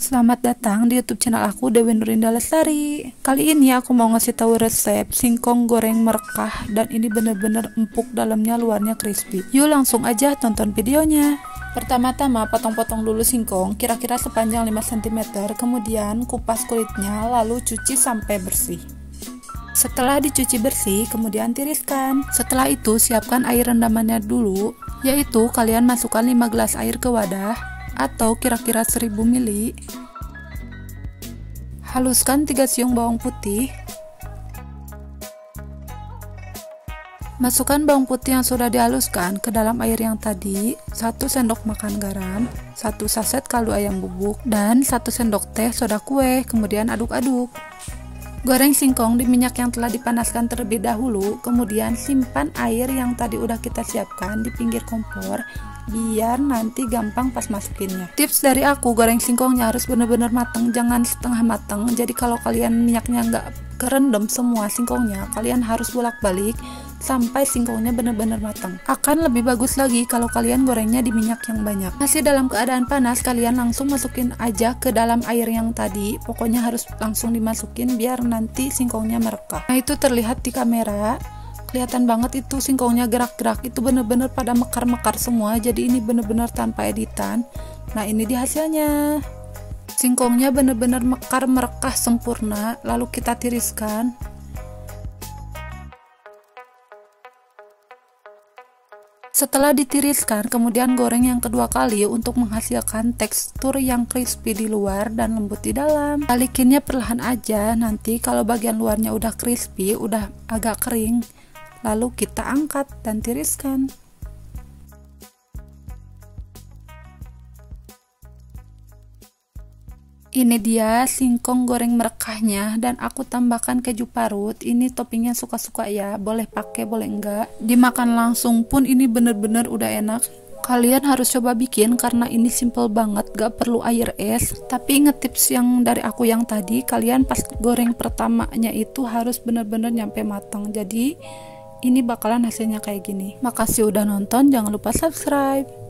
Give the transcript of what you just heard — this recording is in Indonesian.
Selamat datang di YouTube channel aku Dewi Nurinda Lestari. Kali ini aku mau ngasih tahu resep singkong goreng merekah dan ini bener-bener empuk dalamnya luarnya crispy. Yuk langsung aja tonton videonya. Pertama-tama potong-potong dulu singkong kira-kira sepanjang 5 cm, kemudian kupas kulitnya lalu cuci sampai bersih. Setelah dicuci bersih, kemudian tiriskan. Setelah itu, siapkan air rendamannya dulu, yaitu kalian masukkan 5 gelas air ke wadah, atau kira-kira 1000 ml. Haluskan 3 siung bawang putih. Masukkan bawang putih yang sudah dihaluskan ke dalam air yang tadi, 1 sendok makan garam, 1 saset kaldu ayam bubuk, dan 1 sendok teh soda kue, kemudian aduk-aduk. Goreng singkong di minyak yang telah dipanaskan terlebih dahulu, kemudian simpan air yang tadi udah kita siapkan di pinggir kompor biar nanti gampang pas masukinnya. Tips dari aku, goreng singkongnya harus benar-benar matang, jangan setengah matang. Jadi kalau kalian minyaknya nggak kerendam semua singkongnya, kalian harus bolak-balik sampai singkongnya benar-benar matang. Akan lebih bagus lagi kalau kalian gorengnya di minyak yang banyak. Masih dalam keadaan panas, kalian langsung masukin aja ke dalam air yang tadi. Pokoknya harus langsung dimasukin biar nanti singkongnya merekah. Nah itu terlihat di kamera kelihatan banget itu singkongnya gerak-gerak itu bener-bener pada mekar-mekar semua jadi ini bener-bener tanpa editan nah ini di hasilnya singkongnya bener-bener mekar merekah sempurna lalu kita tiriskan Setelah ditiriskan, kemudian goreng yang kedua kali untuk menghasilkan tekstur yang crispy di luar dan lembut di dalam. Balikinnya perlahan aja, nanti kalau bagian luarnya udah crispy, udah agak kering, lalu kita angkat dan tiriskan. Ini dia singkong goreng merekahnya dan aku tambahkan keju parut. Ini toppingnya suka-suka ya, boleh pakai boleh enggak. Dimakan langsung pun ini bener-bener udah enak. Kalian harus coba bikin karena ini simple banget, gak perlu air es. Tapi inget tips yang dari aku yang tadi, kalian pas goreng pertamanya itu harus bener-bener nyampe matang. Jadi ini bakalan hasilnya kayak gini. Makasih udah nonton, jangan lupa subscribe.